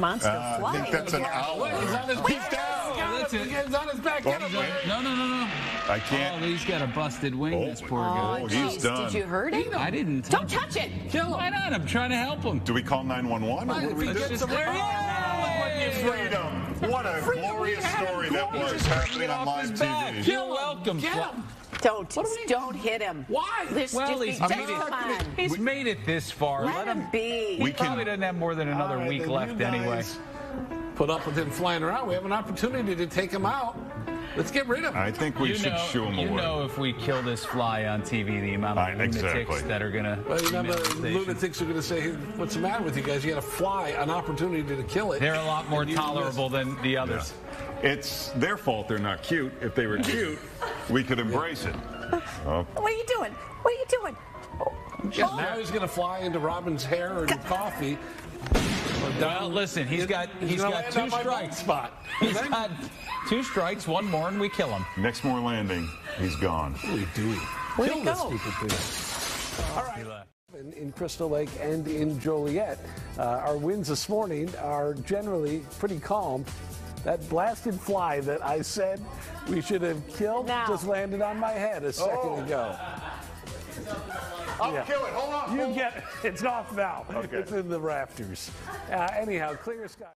monster Uh, fly. I think that's an Yeah. owl. He's on his Oh, back. that's it. He's on his back. Get him. No, no, no, no. I Oh, can't. Oh, he's got a busted wing, this poor Oh, guy. Oh, he's jeez. done. Did you hurt him? I didn't. Don't touch it. Kill him. Why not? I'm trying to help him. Do we call 911 or what do we do? he gets where. Freedom! What a glorious story that was happening on live TV. You're welcome. Get him. Don't don't hit him. Why? This Well, just be, he's just made it. He's made it this far. Let him be. He We can- probably doesn't have more than another All right, week left you anyway. Put up with him flying around. We have an opportunity to take him out. Let's get rid of him. I think we you should know, shoo him you away. know, if we kill this fly on TV, the amount of Right, lunatics exactly. that are gonna. well, you know, the the lunatics are going to say, "What's the matter with you guys? You had a fly, an opportunity to kill it." They're a lot more tolerable than the others. It's their fault they're not cute. If they were cute, we could embrace it. Oh, What are you doing? What are you doing? missed. Yeah, now he's going to fly into Robin's hair and coffee. Well, listen, he's got he's gonna got two on strikes. spot. He's got two strikes, one more, and we kill him. next more landing, he's gone. What are we doing? Where'd Kill this go? stupid thing. All right. In, in Crystal Lake and in Joliet, uh, our winds this morning are generally pretty calm. That blasted fly that I said we should have killed Now. just landed on my head a second Oh. ago. I'll Yeah. kill it. Hold on. You hold on. get it's off now. Okay. It's in the rafters. Uh, anyhow, clear sky.